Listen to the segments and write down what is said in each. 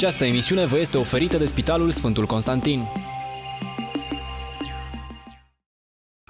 Această emisiune vă este oferită de Spitalul Sfântul Constantin.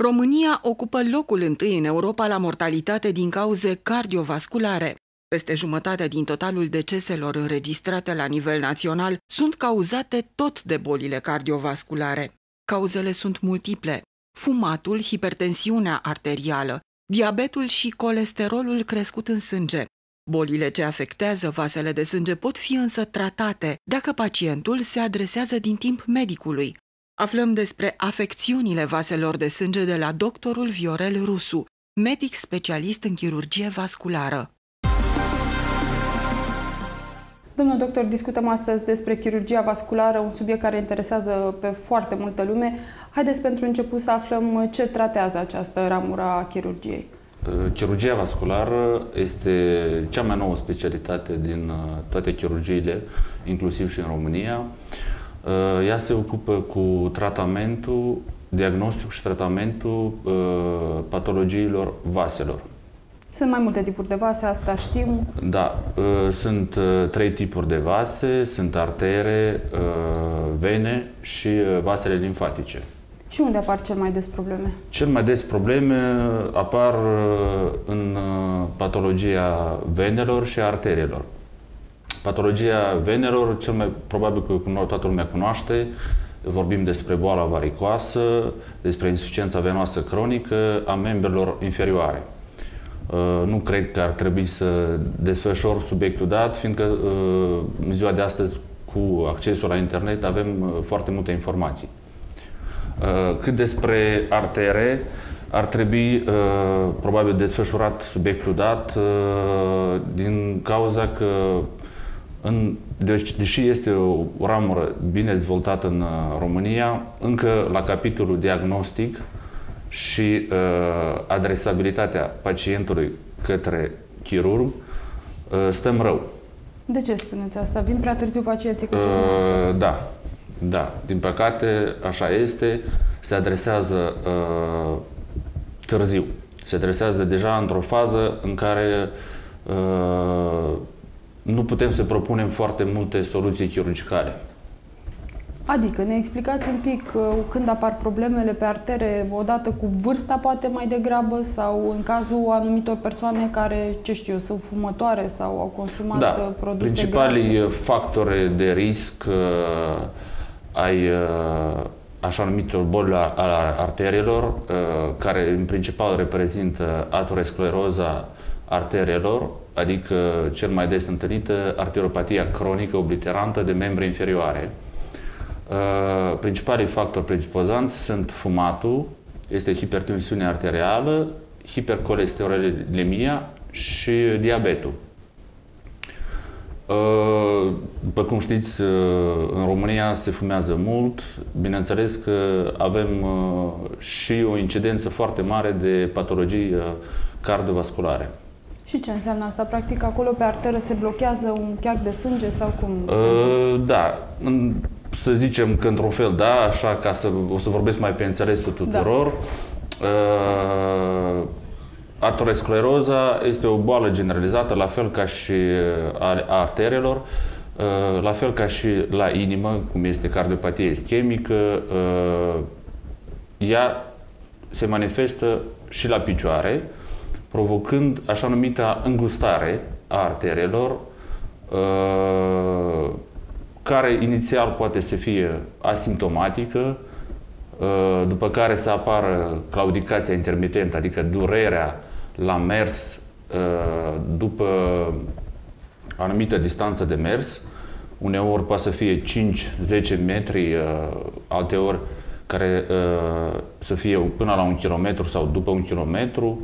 România ocupă locul întâi în Europa la mortalitate din cauze cardiovasculare. Peste jumătate din totalul deceselor înregistrate la nivel național sunt cauzate tot de bolile cardiovasculare. Cauzele sunt multiple. Fumatul, hipertensiunea arterială, diabetul și colesterolul crescut în sânge. Bolile ce afectează vasele de sânge pot fi însă tratate dacă pacientul se adresează din timp medicului. Aflăm despre afecțiunile vaselor de sânge de la doctorul Viorel Rusu, medic specialist în chirurgie vasculară. Domnul doctor, discutăm astăzi despre chirurgia vasculară, un subiect care interesează pe foarte multă lume. Haideți pentru început să aflăm ce tratează această ramură a chirurgiei. Uh, chirurgia vasculară este cea mai nouă specialitate din uh, toate chirurgiile, inclusiv și în România. Uh, ea se ocupă cu tratamentul, diagnosticul și tratamentul patologiilor vaselor. Sunt mai multe tipuri de vase, asta știm. Da, sunt trei tipuri de vase, sunt artere, vene și vasele limfatice. Și unde apar cel mai des probleme? Cel mai des probleme apar uh, în uh, patologia venelor și arteriilor. Patologia venelor, cel mai probabil că toată lumea cunoaște, vorbim despre boala varicoasă, despre insuficiența venoasă cronică a membrelor inferioare. Uh, nu cred că ar trebui să desfășor subiectul dat, fiindcă în ziua de astăzi, cu accesul la internet, avem foarte multe informații. Uh, cât despre artere, ar trebui uh, probabil desfășurat subiectul dat uh, din cauza că în, deci, deși este o, o ramură bine dezvoltată în România, încă la capitolul diagnostic și uh, adresabilitatea pacientului către chirurg, uh, stăm rău. De ce spuneți asta? Vin prea târziu pacienții cu uh, Da, da, din păcate așa este, se adresează uh, târziu. Se adresează deja într-o fază în care uh, nu putem să propunem foarte multe soluții chirurgicale. Adică ne explicați un pic uh, când apar problemele pe artere, odată cu vârsta poate mai degrabă sau în cazul anumitor persoane care, ce știu sunt fumătoare sau au consumat da. Uh, produse Principalii grase. factori de risc uh, ai uh, așa numitor boli ale arteriilor, uh, care în principal reprezintă ateroscleroza arteriilor, adică cel mai des întâlnită arteriopatia cronică obliterantă de membre inferioare. Uh, principalii factori predispozanți sunt fumatul, este hipertensiunea arterială, hipercolesterolemia și diabetul. Uh, după cum știți, uh, în România se fumează mult. Bineînțeles că avem uh, și o incidență foarte mare de patologii cardiovasculare. Și ce înseamnă asta? Practic, acolo pe arteră se blochează un cheac de sânge sau cum? Uh, da. Să zicem că într-un fel da, așa ca să o să vorbesc mai pe înțelesul tuturor. Da. Uh, Ateroscleroza este o boală generalizată, la fel ca și uh, a arterelor, uh, la fel ca și la inimă, cum este cardiopatie ischemică, uh, ea se manifestă și la picioare, provocând așa numita îngustare a arterelor, care inițial poate să fie asimptomatică, după care să apară claudicația intermitentă, adică durerea la mers uh, după anumită distanță de mers, uneori poate să fie 5-10 metri, uh, alteori care uh, să fie până la un kilometru sau după un kilometru.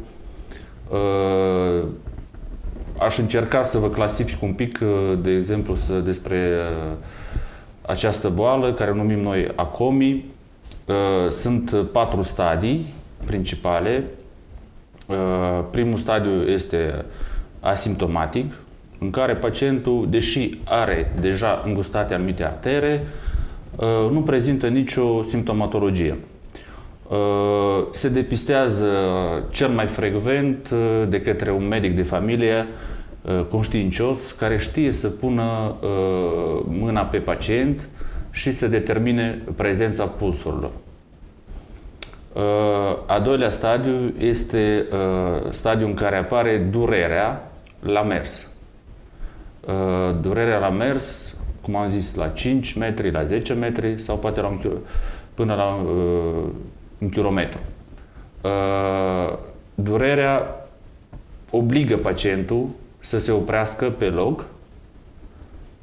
Aș încerca să vă clasific un pic, de exemplu, să, despre această boală, care o numim noi ACOMI. Sunt patru stadii principale Uh, primul stadiu este asimptomatic, în care pacientul, deși are deja îngustate anumite artere, uh, nu prezintă nicio simptomatologie. Uh, se depistează cel mai frecvent de către un medic de familie conștiincios care știe să pună mâna pe pacient și să determine prezența pulsurilor. A doilea stadiu este stadiul în care apare durerea la mers. Durerea la mers, cum am zis, la 5 metri, la 10 metri sau poate la un, până la un kilometru. Durerea obligă pacientul să se oprească pe loc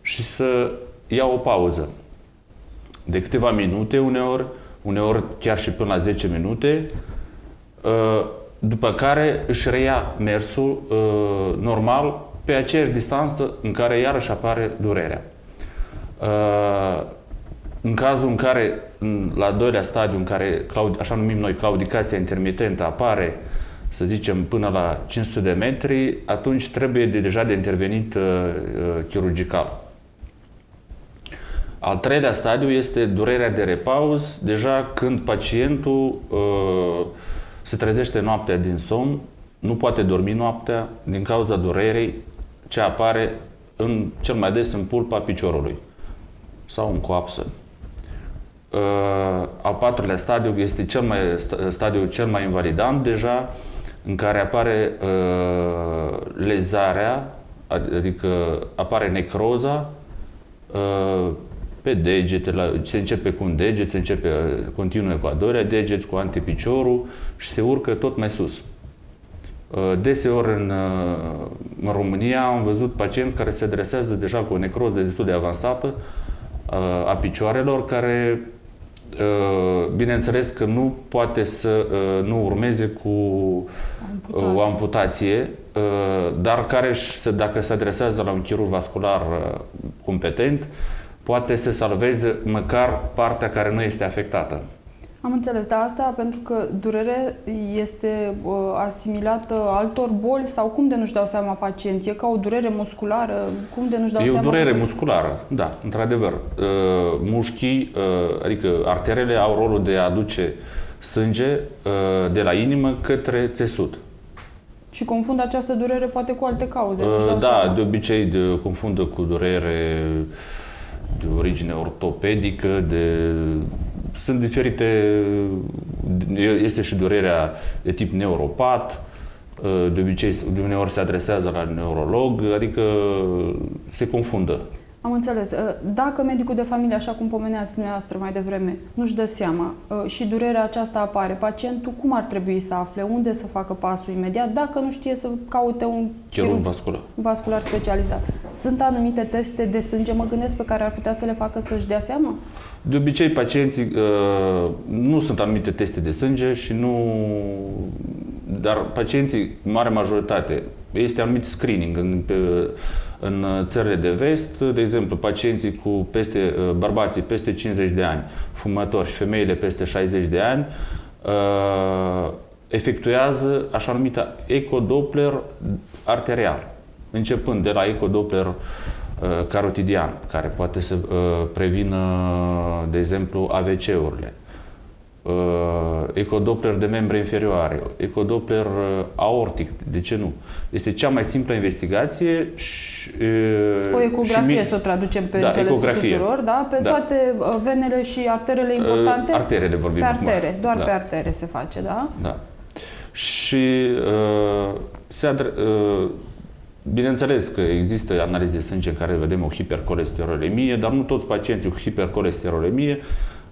și să ia o pauză de câteva minute uneori, uneori chiar și până la 10 minute, uh, după care își reia mersul uh, normal pe aceeași distanță în care iarăși apare durerea. Uh, în cazul în care, la doilea stadiu, în care, așa numim noi, claudicația intermitentă apare, să zicem, până la 500 de metri, atunci trebuie de, deja de intervenit uh, chirurgical. Al treilea stadiu este durerea de repaus, deja când pacientul uh, se trezește noaptea din somn, nu poate dormi noaptea din cauza durerii ce apare în, cel mai des în pulpa piciorului sau în coapsă. Uh, al patrulea stadiu este cel mai, stadiul cel mai invalidant deja, în care apare uh, lezarea, adică apare necroza, uh, pe degete, la, se începe cu un deget, se începe, continuă cu a doilea deget, cu antepiciorul și se urcă tot mai sus. Uh, deseori în, uh, în România am văzut pacienți care se adresează deja cu o necroză destul de avansată uh, a picioarelor, care bineînțeles că nu poate să nu urmeze cu Amputare. o amputație, dar care, dacă se adresează la un chirurg vascular competent, poate să salveze măcar partea care nu este afectată. Am înțeles, dar asta pentru că durerea este uh, asimilată altor boli sau cum de nu-și dau seama pacienții? E ca o durere musculară? Cum de nu-și dau e seama? E o durere că... musculară, da, într-adevăr. Uh, mușchii, uh, adică arterele au rolul de a aduce sânge uh, de la inimă către țesut. Și confundă această durere poate cu alte cauze? Uh, da, seama. de obicei de, confundă cu durere uh, de origine ortopedică, de... sunt diferite, este și durerea de tip neuropat, de obicei, de uneori se adresează la neurolog, adică se confundă. Am înțeles. Uh, dacă medicul de familie, așa cum pomeneați dumneavoastră mai devreme, nu-și dă seama uh, și durerea aceasta apare, pacientul cum ar trebui să afle? Unde să facă pasul imediat? Dacă nu știe să caute un chirurg vascular. vascular specializat. Sunt anumite teste de sânge, mă gândesc, pe care ar putea să le facă să-și dea seama? De obicei, pacienții uh, nu sunt anumite teste de sânge și nu... Dar pacienții, mare majoritate, este anumit screening în, pe, în țările de vest, de exemplu, pacienții cu peste, uh, bărbații peste 50 de ani, fumători și femeile peste 60 de ani, uh, efectuează așa numită ecodoppler arterial, începând de la ecodoppler uh, carotidian, care poate să prevină, de exemplu, AVC-urile uh, ecodoppler de membre inferioare, ecodoppler uh, aortic, de ce nu? Este cea mai simplă investigație și... Uh, o ecografie și să o traducem pe da, înțelesul ecografie. tuturor, da? Pe da. toate uh, venele și arterele importante? Uh, arterele vorbim Pe artere, doar da. pe artere se face, da? Da. Și uh, se adre- uh, Bineînțeles că există analize de sânge în care vedem o hipercolesterolemie, dar nu toți pacienții cu hipercolesterolemie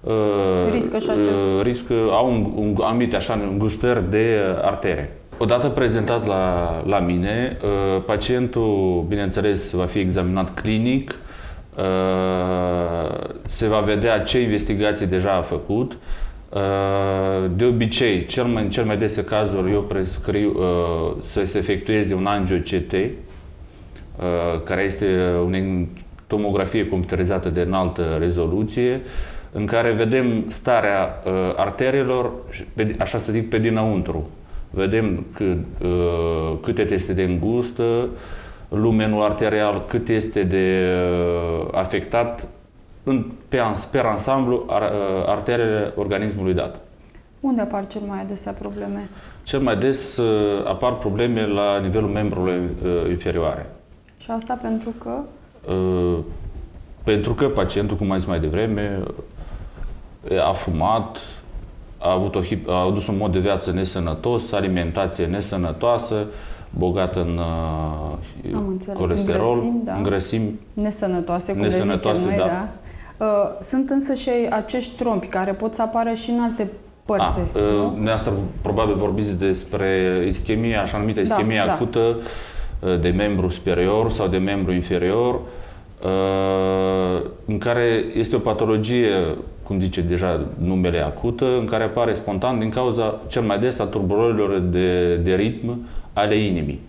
Uh, riscă și acest. Uh, riscă, au un, un anumite așa îngustări de artere. Odată prezentat la, la mine, uh, pacientul, bineînțeles, va fi examinat clinic, se va vedea ce investigații deja a făcut. De obicei, cel mai, cel mai dese cazuri, eu prescriu să se efectueze un angio-CT, care este o tomografie computerizată de înaltă rezoluție, în care vedem starea uh, arterelor, pe, așa să zic, pe dinăuntru. Vedem cât, uh, cât este de îngustă, lumenul arterial, cât este de uh, afectat în, pe, pe ansamblu ar, uh, arterele organismului dat. Unde apar cel mai adesea probleme? Cel mai des uh, apar probleme la nivelul membrului uh, inferioare. Și asta pentru că? Pentru că pacientul, cum ai zis mai devreme, a fumat, a, avut o, a adus un mod de viață nesănătos, alimentație nesănătoasă, bogat în uh, Am înțeles. colesterol, în grăsimi, da. în grăsimi nesănătoase, cum nesănătoase, le zicem noi, da. da. Uh, sunt însă și acești trompi care pot să apară și în alte părți. A, uh, Neastră probabil vorbiți despre ischemie, așa numită ischemie da, acută uh, de membru superior sau de membru inferior, uh, în care este o patologie, cum zice deja numele acută, în care apare spontan din cauza cel mai des a tulburărilor de, de ritm ale inimii,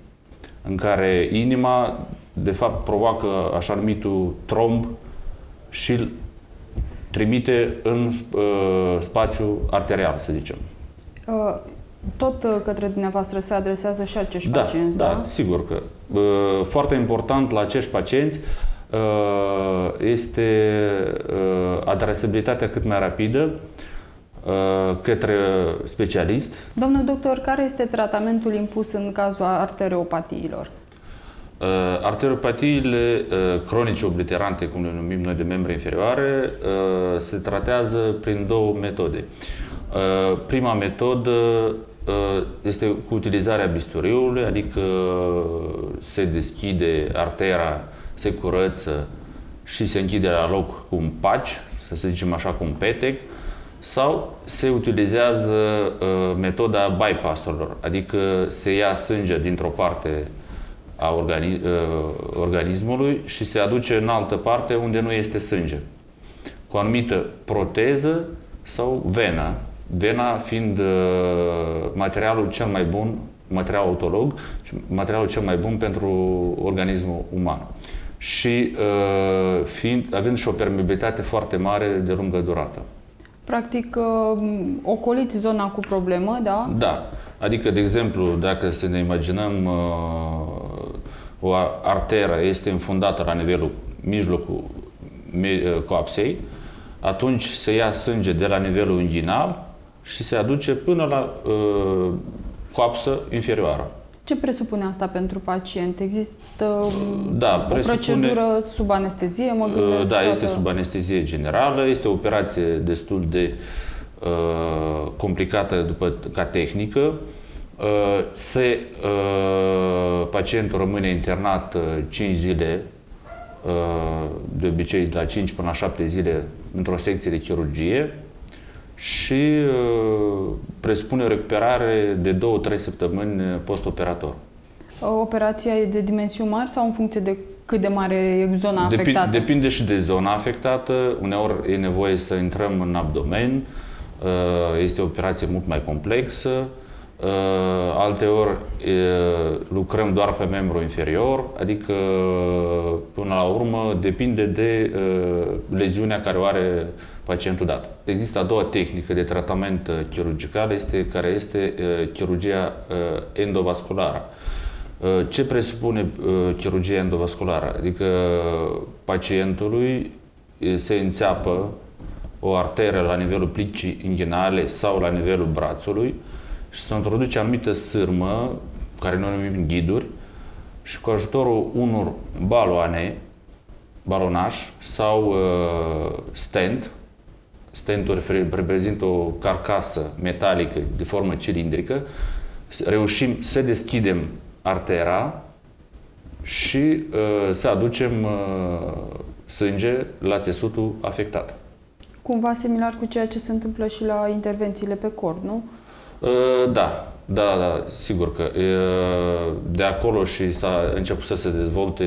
în care inima, de fapt, provoacă așa numitul tromb și îl trimite în uh, spațiu arterial, să zicem. Uh, tot uh, către dumneavoastră se adresează și acești da, pacienți, da? Da, sigur că. Uh, foarte important la acești pacienți uh, este uh, adresabilitatea cât mai rapidă uh, către specialist. Domnul doctor, care este tratamentul impus în cazul arteriopatiilor? Uh, arteriopatiile uh, cronice obliterante, cum le numim noi de membre inferioare, uh, se tratează prin două metode. Prima metodă este cu utilizarea bisturiului, adică se deschide artera, se curăță și se închide la loc cu un paci, să zicem așa, cu un petec, sau se utilizează metoda bypassurilor, adică se ia sânge dintr-o parte a organi- organismului și se aduce în altă parte unde nu este sânge. Cu o anumită proteză sau vena. Vena fiind uh, materialul cel mai bun, material autolog, materialul cel mai bun pentru organismul uman. Și uh, fiind, având și o permeabilitate foarte mare de lungă durată. Practic, ocoliți zona cu problemă, da? Da. Adică, de exemplu, dacă să ne imaginăm o arteră este înfundată la nivelul mijlocul coapsei, atunci se ia sânge de la nivelul inghinal și se aduce până la uh, coapsă inferioară. Ce presupune asta pentru pacient? Există da, o procedură sub anestezie, mă gândesc? Da, este sub anestezie generală, este o operație destul de uh, complicată după, ca tehnică. Uh, Uh, se, uh, pacientul rămâne internat 5 uh, zile, de obicei de la 5 până la 7 zile într-o secție de chirurgie și presupune o recuperare de 2-3 săptămâni post-operator. Operația e de dimensiuni mari sau în funcție de cât de mare e zona afectată? Depinde și de zona afectată. Uneori e nevoie să intrăm în abdomen. Este o operație mult mai complexă. Uh, alteori uh, lucrăm doar pe membru inferior, adică până la urmă depinde de uh, leziunea care o are pacientul dat. Există a doua tehnică de tratament chirurgical, este, care este chirurgia endovasculară. Ce presupune chirurgia endovasculară? Adică pacientului se înțeapă o arteră la nivelul plicii inghinale sau la nivelul brațului, și să introduce anumită sârmă, care noi numim ghiduri, și cu ajutorul unor baloane, balonaș sau uh, stent, stentul reprezintă o carcasă metalică de formă cilindrică, reușim să deschidem artera și uh, să aducem uh, sânge la țesutul afectat. Cumva similar cu ceea ce se întâmplă și la intervențiile pe cord, nu? Uh, da, da, da, sigur că uh, de acolo și s-a început să se dezvolte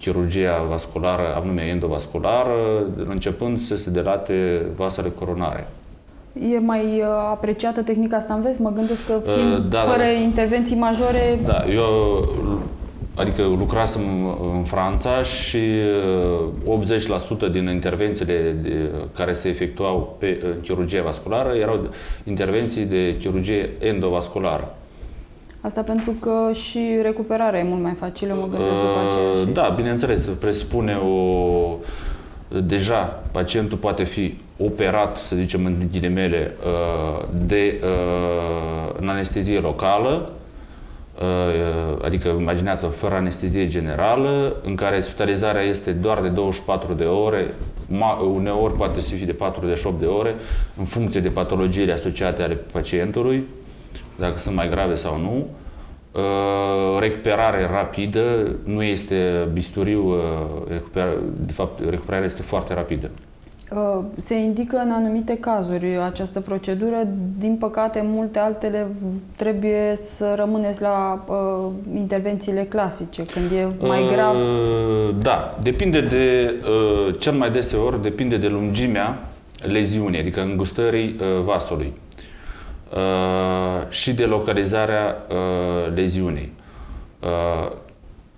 chirurgia vasculară, anume endovasculară, începând să se delate vasele coronare. E mai uh, apreciată tehnica asta în vest? Mă gândesc că fiind da, fără da, intervenții majore... Da, eu Adică lucrasem în Franța și 80% uh, din intervențiile de, care se efectuau pe în chirurgie vasculară erau intervenții de chirurgie endovasculară. Asta pentru că și recuperarea e mult mai facilă, mă gândesc după aceea. Și... Da, bineînțeles, presupune o... Deja, pacientul poate fi operat, să zicem în ghilimele, uh, de, uh, în anestezie locală, adică imaginați fără anestezie generală, în care spitalizarea este doar de 24 de ore, uneori poate să fie de 48 de ore, în funcție de patologiile asociate ale pacientului, dacă sunt mai grave sau nu. Recuperare rapidă, nu este bisturiu, de fapt recuperarea este foarte rapidă. Uh, se indică în anumite cazuri această procedură, din păcate multe altele trebuie să rămâneți la uh, intervențiile clasice, când e mai uh, grav. Da, depinde de, uh, cel mai deseori, depinde de lungimea leziunii, adică îngustării uh, vasului uh, și de localizarea uh, leziunii. Uh,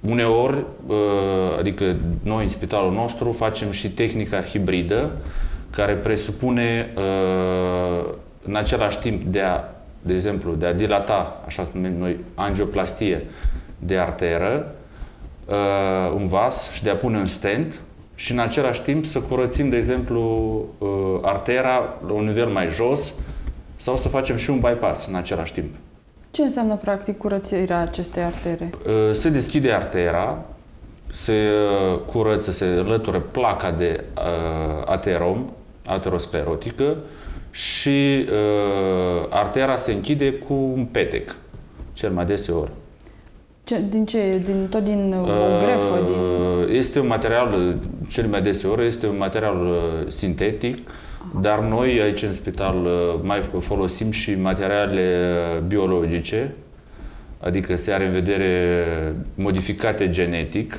Uneori, adică noi în spitalul nostru facem și tehnica hibridă, care presupune în același timp de a, de exemplu, de a dilata, așa cum numim noi, angioplastie de arteră, un vas și de a pune un stent și în același timp să curățim, de exemplu, artera la un nivel mai jos sau să facem și un bypass în același timp. Ce înseamnă practic curățirea acestei artere? Uh, se deschide artera, se uh, curăță, se înlătură placa de uh, aterom, aterosclerotică și artera se închide cu un petec, cel mai deseori. Ce, din ce? Din, tot din o grefă? Din... Este un material, cel mai deseori, este un material sintetic, dar noi aici în spital uh, mai folosim și materiale biologice, adică se are în vedere modificate genetic,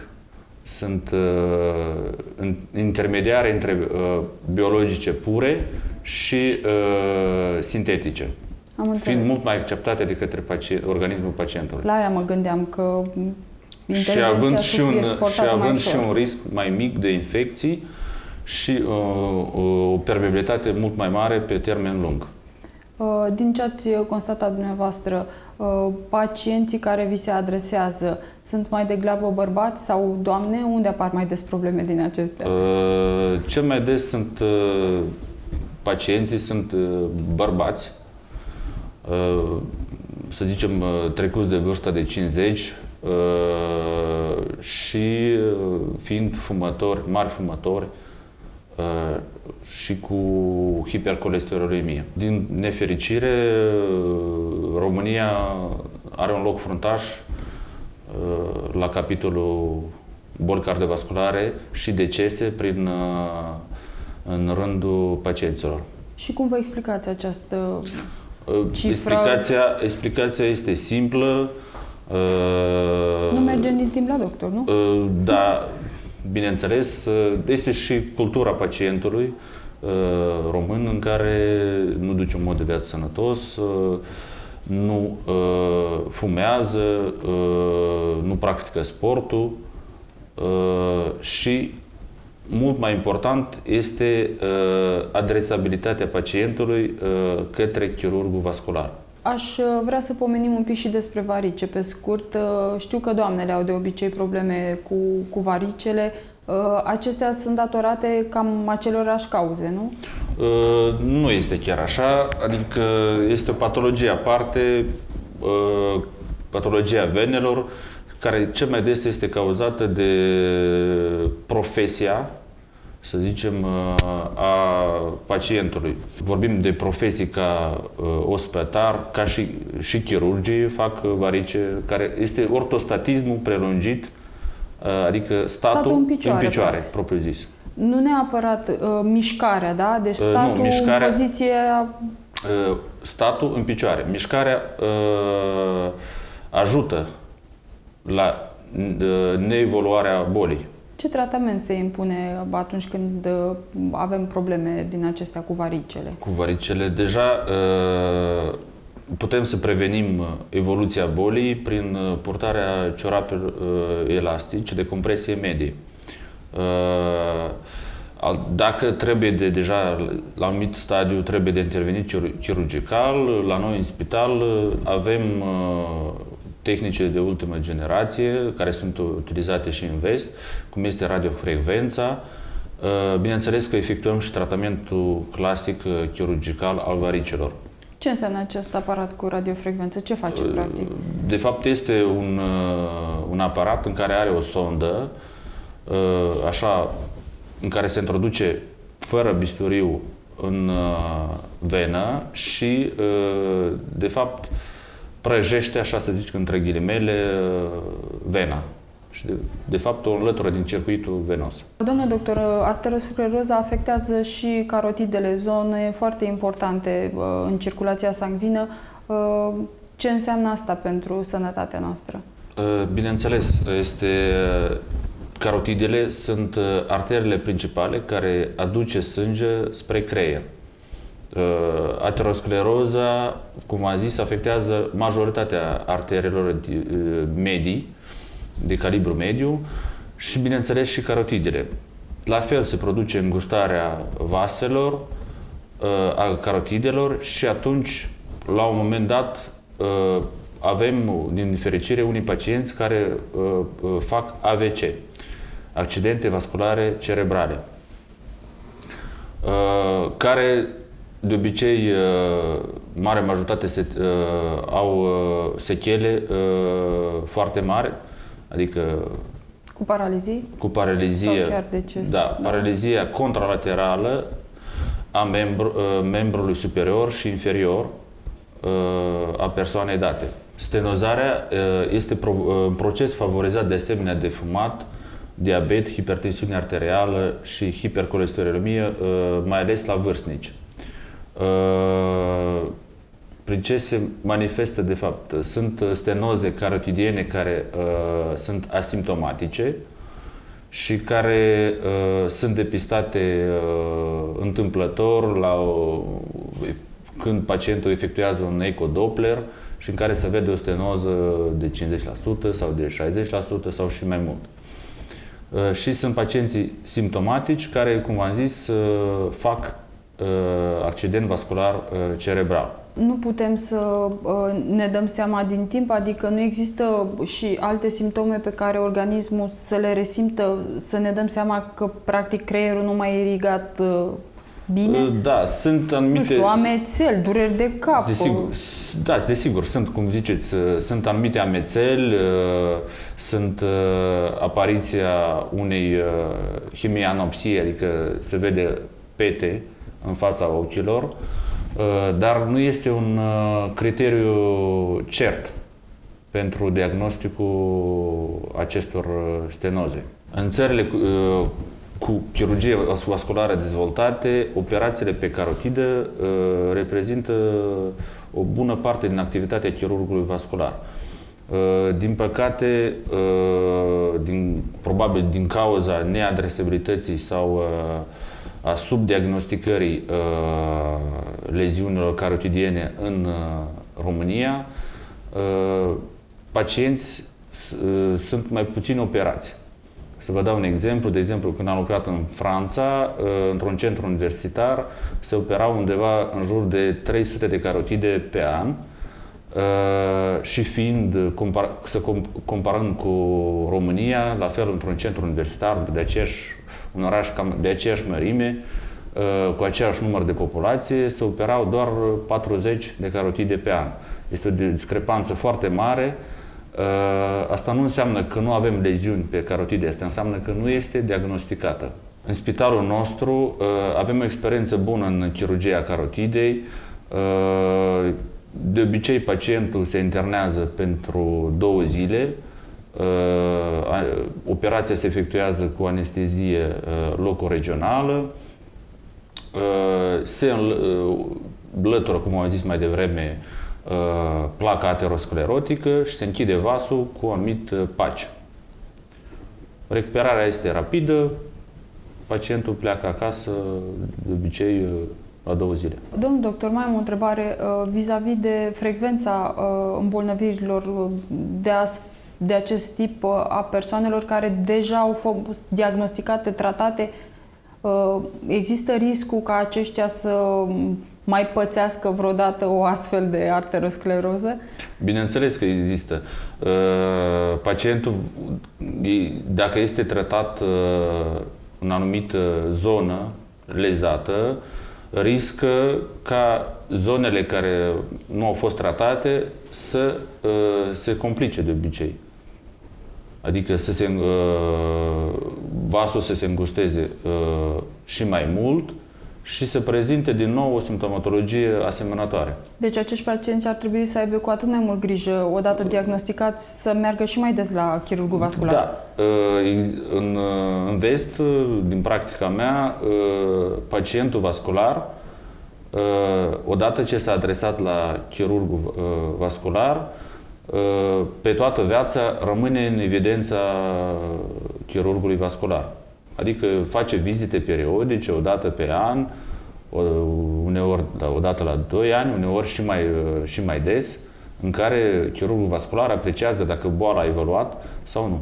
sunt uh, intermediare între uh, biologice pure și uh, sintetice. Am fiind mult mai acceptate de către pacient, organismul pacientului. La aia mă gândeam că și având și un, și având și un risc mai mic de infecții, și uh, o permeabilitate mult mai mare pe termen lung. Uh, din ce ați constatat dumneavoastră, uh, pacienții care vi se adresează sunt mai degrabă bărbați sau doamne? Unde apar mai des probleme din acestea? Cel mai des sunt pacienții sunt bărbați, să zicem trecuți de vârsta de 50 și fiind fumători, mari fumători, Uh, și cu hipercolesterolemie. Din nefericire, uh, România are un loc fruntaș uh, la capitolul boli cardiovasculare și decese prin, în rândul pacienților. Și cum vă explicați această cifră? Explicația, explicația este simplă. Nu mergem din timp la doctor, nu? Da, bineînțeles, este și cultura pacientului uh, român în care nu duce un mod de viață sănătos, uh, nu uh, fumează, nu practică sportul și mult mai important este adresabilitatea pacientului către chirurgul vascular. Aș vrea să pomenim un pic și despre varice, pe scurt. Știu că doamnele au de obicei probleme cu, cu varicele. Acestea sunt datorate cam acelorași cauze, nu? Nu este chiar așa, adică este o patologie aparte, patologia venelor, care cel mai des este cauzată de profesia să zicem, uh, a pacientului. Vorbim de profesii ca uh, ospătar, ca și, și chirurgii fac varice, care este ortostatismul prelungit, uh, adică statul, statul în picioare, în picioare propriu zis. Nu neapărat uh, mișcarea, da? Deci statul nu, mișcarea, în poziție... Uh, statul în picioare. Mișcarea uh, ajută la uh, neevoluarea bolii. Ce tratament se impune atunci când uh, avem probleme din acestea cu varicele? Cu varicele, deja uh, putem să prevenim uh, evoluția bolii prin purtarea ciorapelor elastice de compresie medie. Dacă trebuie de deja la un anumit stadiu trebuie de intervenit chirurgical, la noi în spital avem tehnice de ultimă generație, care sunt utilizate și în vest, cum este radiofrecvența. Uh, bineînțeles că efectuăm și tratamentul clasic uh, chirurgical al varicelor. Ce înseamnă acest aparat cu radiofrecvență? Ce face, uh, practic? de fapt este un, un aparat în care are o sondă, așa, în care se introduce fără bisturiu în venă și, de fapt, prăjește, așa să zic, între ghilimele, vena și de, de fapt o înlătură din circuitul venos. Domnule doctor, arteroscleroza afectează și carotidele, zone foarte importante uh, în circulația sanguină. Uh, ce înseamnă asta pentru sănătatea noastră? Uh, bineînțeles, este carotidele sunt arterele principale care aduce sânge spre creier. Ateroscleroza, cum am zis, afectează majoritatea arterelor medii, de calibru mediu și, bineînțeles, și carotidele. La fel se produce îngustarea vaselor, uh, a carotidelor și atunci, la un moment dat, uh, avem, din fericire, unii pacienți care uh, fac AVC, accidente vasculare cerebrale, care de obicei, mare majoritate se, au sechele foarte mari, Adică cu paralizie? Cu paralizie. Sau chiar deces. Da, paralizia contralaterală a membru, uh, membrului superior și inferior uh, a persoanei date. Stenozarea uh, este un proces favorizat de asemenea de fumat, diabet, hipertensiune arterială și hipercolesterolemie, mai ales la vârstnici prin ce se manifestă de fapt? Sunt stenoze carotidiene care uh, sunt asimptomatice și care uh, sunt depistate uh, întâmplător la o, când pacientul efectuează un ecodoppler și în care se vede o stenoză de 50% sau de 60% sau și mai mult. Uh, și sunt pacienții simptomatici care, cum am zis, uh, fac uh, accident vascular uh, cerebral nu putem să uh, ne dăm seama din timp, adică nu există și alte simptome pe care organismul să le resimtă, să ne dăm seama că practic creierul nu mai e irigat uh, bine? Uh, da, sunt anumite... Nu știu, amețeli, dureri de cap. Desigur, da, desigur, sunt, cum ziceți, sunt anumite amețeli, sunt apariția unei hemianopsie, adică se vede pete în fața ochilor, Uh, dar nu este un uh, criteriu cert pentru diagnosticul acestor uh, stenoze. În țările cu chirurgie vasculară dezvoltate, operațiile pe carotidă reprezintă o bună parte din activitatea chirurgului vascular. Din păcate, din, probabil din cauza neadresabilității sau uh, a subdiagnosticării uh, leziunilor carotidiene în uh, România, uh, pacienți uh, sunt mai puțin operați. Să vă dau un exemplu. De exemplu, când am lucrat în Franța, uh, într-un centru universitar, se operau undeva în jur de 300 de carotide pe an, Uh, și fiind, compar, să comparăm cu România, la fel într-un centru universitar de aceeași un oraș cam de aceeași mărime, uh, cu același număr de populație, se operau doar 40 de carotide pe an. Este o discrepanță foarte mare. Uh, asta nu înseamnă că nu avem leziuni pe carotide, asta înseamnă că nu este diagnosticată. În spitalul nostru uh, avem o experiență bună în chirurgia carotidei. De obicei, pacientul se internează pentru două zile, Uh, operația se efectuează cu anestezie uh, locoregională, uh, se blătură, cum am zis mai devreme, placa aterosclerotică și se închide vasul cu un anumit paci. Recuperarea este rapidă, pacientul pleacă acasă de obicei la două zile. Domnul doctor, mai am o întrebare vis-a-vis -vis de frecvența îmbolnăvirilor de astfel de acest tip uh, a persoanelor care deja au fost diagnosticate, tratate, uh, există riscul ca aceștia să mai pățească vreodată o astfel de arteroscleroză? Bineînțeles că există. Uh, pacientul, dacă este tratat în anumită zonă lezată, riscă ca zonele care nu au fost tratate să uh, se complice de obicei. Adică să se, uh, vasul să se îngusteze uh, și mai mult și să prezinte din nou o simptomatologie asemănătoare. Deci acești pacienți ar trebui să aibă cu atât mai mult grijă, odată diagnosticați, să meargă și mai des la chirurgul vascular. Da. În, în vest, din practica mea, pacientul vascular, odată ce s-a adresat la chirurgul vascular, pe toată viața rămâne în evidența chirurgului vascular. Adică face vizite periodice, o dată pe an, uneori o dată la 2 ani, uneori și mai, și mai des, în care chirurgul vascular apreciază dacă boala a evoluat sau nu.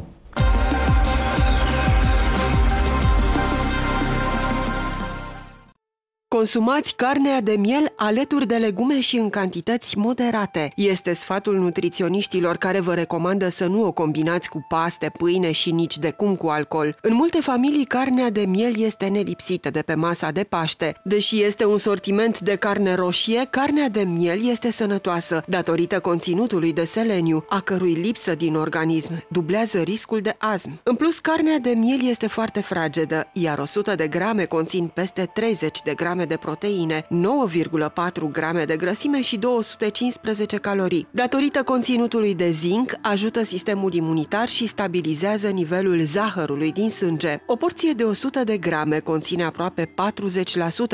Consumați carnea de miel alături de legume și în cantități moderate. Este sfatul nutriționiștilor care vă recomandă să nu o combinați cu paste, pâine și nici de cum cu alcool. În multe familii, carnea de miel este nelipsită de pe masa de Paște. Deși este un sortiment de carne roșie, carnea de miel este sănătoasă, datorită conținutului de seleniu, a cărui lipsă din organism dublează riscul de azm. În plus, carnea de miel este foarte fragedă, iar 100 de grame conțin peste 30 de grame de proteine, 9,4 grame de grăsime și 215 calorii. Datorită conținutului de zinc, ajută sistemul imunitar și stabilizează nivelul zahărului din sânge. O porție de 100 de grame conține aproape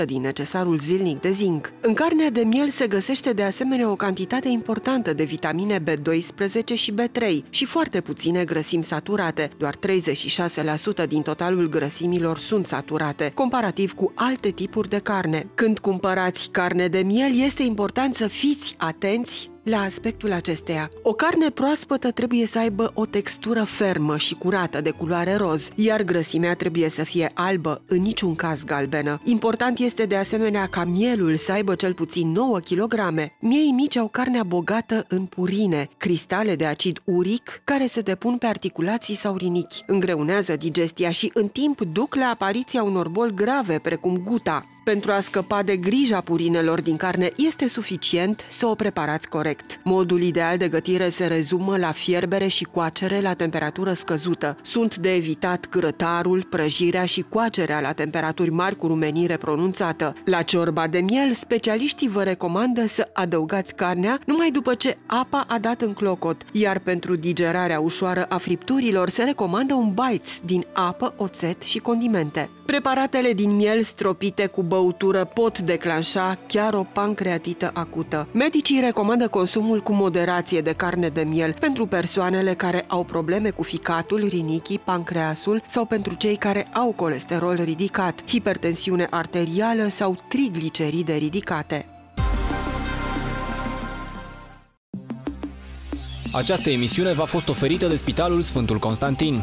40% din necesarul zilnic de zinc. În carnea de miel se găsește de asemenea o cantitate importantă de vitamine B12 și B3 și foarte puține grăsimi saturate, doar 36% din totalul grăsimilor sunt saturate, comparativ cu alte tipuri de carne carne. Când cumpărați carne de miel, este important să fiți atenți la aspectul acesteia. O carne proaspătă trebuie să aibă o textură fermă și curată de culoare roz, iar grăsimea trebuie să fie albă, în niciun caz galbenă. Important este de asemenea ca mielul să aibă cel puțin 9 kg. Miei mici au carnea bogată în purine, cristale de acid uric care se depun pe articulații sau rinichi, îngreunează digestia și în timp duc la apariția unor boli grave precum guta, pentru a scăpa de grija purinelor din carne, este suficient să o preparați corect. Modul ideal de gătire se rezumă la fierbere și coacere la temperatură scăzută. Sunt de evitat grătarul, prăjirea și coacerea la temperaturi mari cu rumenire pronunțată. La ciorba de miel, specialiștii vă recomandă să adăugați carnea numai după ce apa a dat în clocot, iar pentru digerarea ușoară a fripturilor se recomandă un baiț din apă, oțet și condimente. Preparatele din miel stropite cu băutură pot declanșa chiar o pancreatită acută. Medicii recomandă consumul cu moderație de carne de miel pentru persoanele care au probleme cu ficatul, rinichii, pancreasul sau pentru cei care au colesterol ridicat, hipertensiune arterială sau trigliceride ridicate. Această emisiune v-a fost oferită de Spitalul Sfântul Constantin.